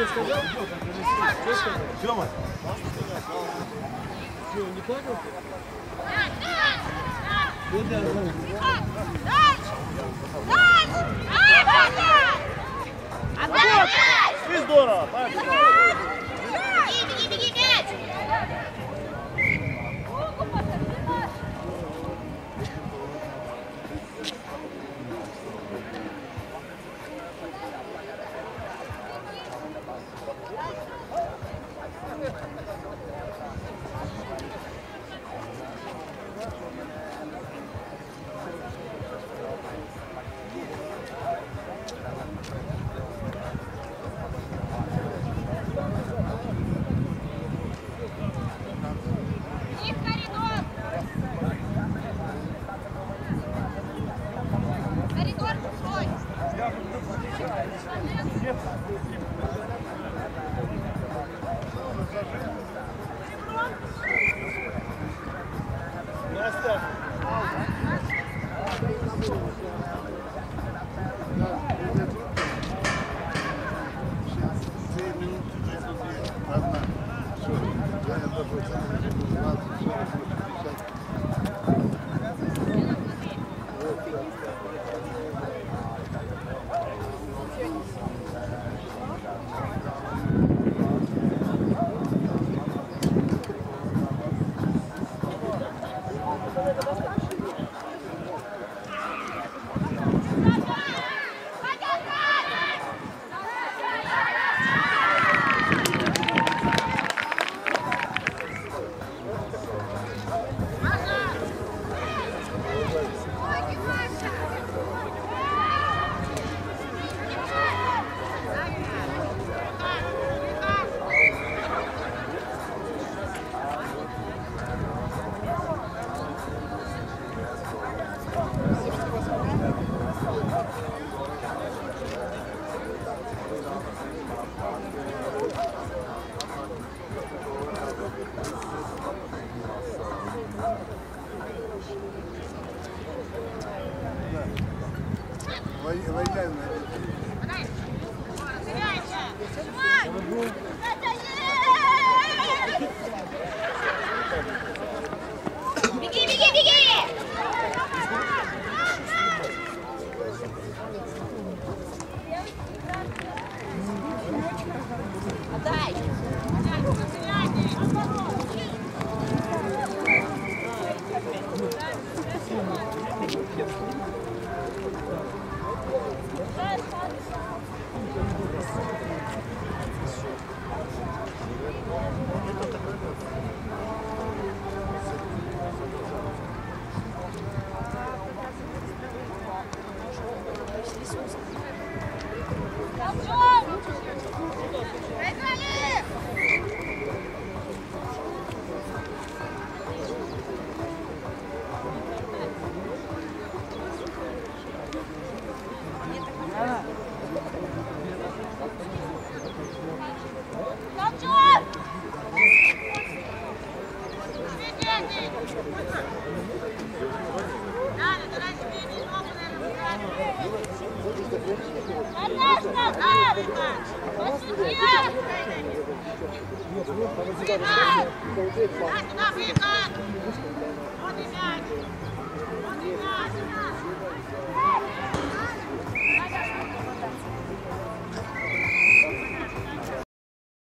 Тебе сказал? Что сказал? Тёма, Что, не плакал? Вот я знаю. ты здорово, так. Настя. Спасибо. Беги, 熊二 Вот и мяч! Вот и мяч!